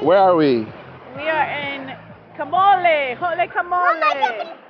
Say hi. Hi. Where are we? We are in Camogli. Hole Camogli.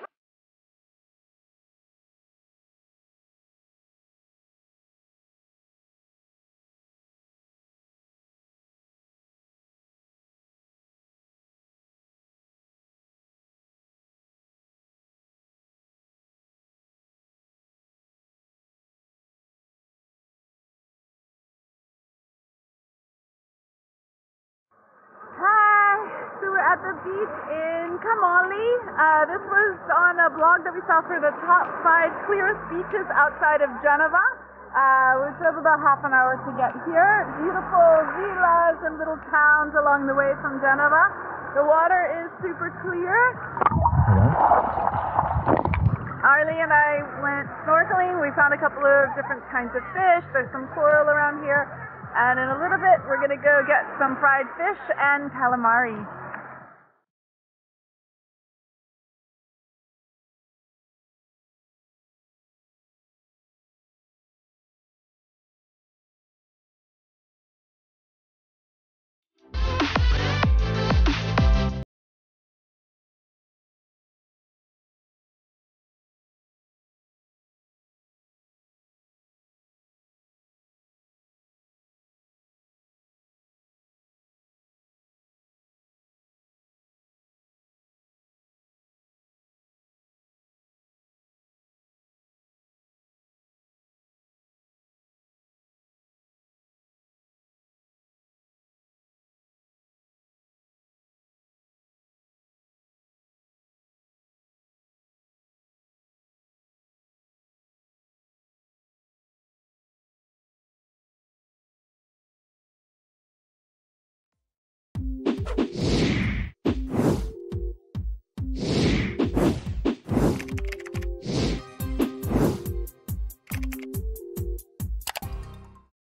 At the beach in Camogli. Uh, this was on a blog that we saw for the top five clearest beaches outside of Genova. Uh, we drove about half an hour to get here. Beautiful villas and little towns along the way from Genova. The water is super clear. Arlie and I went snorkeling. We found a couple of different kinds of fish. There's some coral around here. And in a little bit, we're going to go get some fried fish and calamari.